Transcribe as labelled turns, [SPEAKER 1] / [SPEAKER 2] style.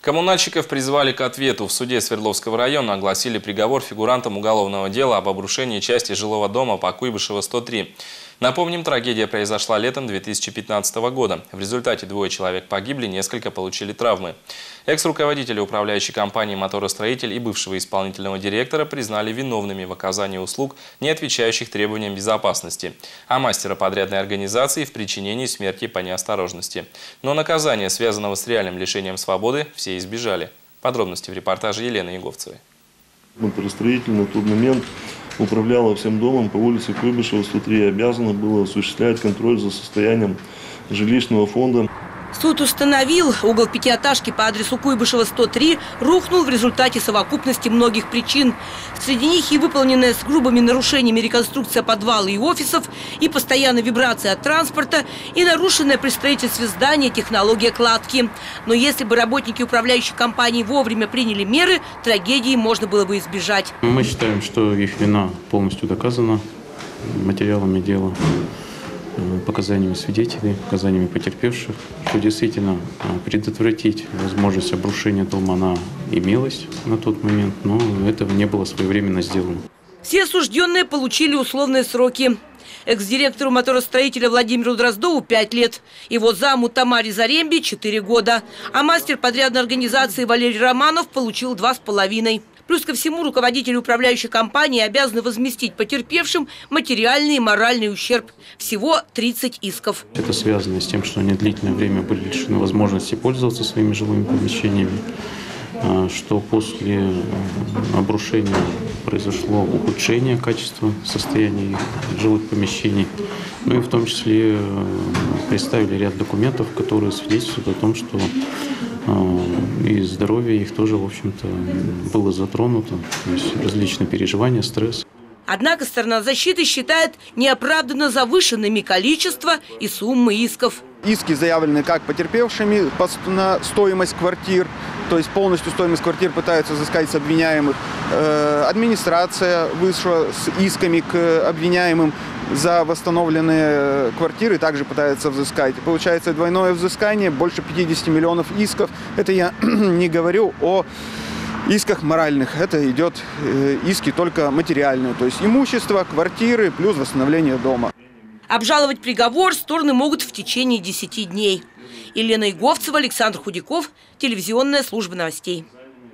[SPEAKER 1] Коммунальщиков призвали к ответу. В суде Свердловского района огласили приговор фигурантам уголовного дела об обрушении части жилого дома по Куйбышева 103. Напомним, трагедия произошла летом 2015 года. В результате двое человек погибли, несколько получили травмы. Экс-руководителя управляющей компании «Моторостроитель» и бывшего исполнительного директора признали виновными в оказании услуг, не отвечающих требованиям безопасности, а мастера подрядной организации в причинении смерти по неосторожности. Но наказание, связанного с реальным лишением свободы, все избежали. Подробности в репортаже Елены Еговцевой.
[SPEAKER 2] Моторостроитель на тот момент управляла всем домом по улице Куйбышева 103 и обязана была осуществлять контроль за состоянием жилищного фонда.
[SPEAKER 3] Суд установил, угол пятиэтажки по адресу Куйбышева 103 рухнул в результате совокупности многих причин. Среди них и выполненная с грубыми нарушениями реконструкция подвала и офисов, и постоянная вибрация от транспорта, и нарушенная при строительстве здания технология кладки. Но если бы работники управляющей компании вовремя приняли меры, трагедии можно было бы избежать.
[SPEAKER 4] Мы считаем, что их вина полностью доказана материалами дела. Э, показаниями свидетелей, показаниями потерпевших, что действительно э, предотвратить возможность обрушения дома она имелась на тот момент, но этого не было своевременно сделано.
[SPEAKER 3] Все осужденные получили условные сроки. Экс-директору моторостроителя Владимиру Дроздову 5 лет. Его заму Тамаре Заремби 4 года. А мастер подрядной организации Валерий Романов получил 2,5. Плюс ко всему, руководители управляющей компании обязаны возместить потерпевшим материальный и моральный ущерб. Всего 30 исков.
[SPEAKER 4] Это связано с тем, что они длительное время были лишены возможности пользоваться своими жилыми помещениями а, что после э, обрушения произошло ухудшение качества состояния жилых помещений. Ну и в том числе э, представили ряд документов, которые свидетельствуют о том, что а, и здоровье их тоже, в общем-то, было затронуто. То есть различные переживания, стресс.
[SPEAKER 3] Однако сторона защиты считает неоправданно завышенными количество и суммы исков.
[SPEAKER 5] Иски заявлены как потерпевшими на стоимость квартир, то есть полностью стоимость квартир пытаются взыскать с обвиняемых. Э, администрация вышла с исками к обвиняемым за восстановленные квартиры также пытается взыскать. Получается двойное взыскание, больше 50 миллионов исков. Это я не говорю о исках моральных. Это идет э, иски только материальные, то есть имущество, квартиры плюс восстановление дома.
[SPEAKER 3] Обжаловать приговор стороны могут в течение 10 дней. Елена Иговцева, Александр Худяков, телевизионная служба новостей.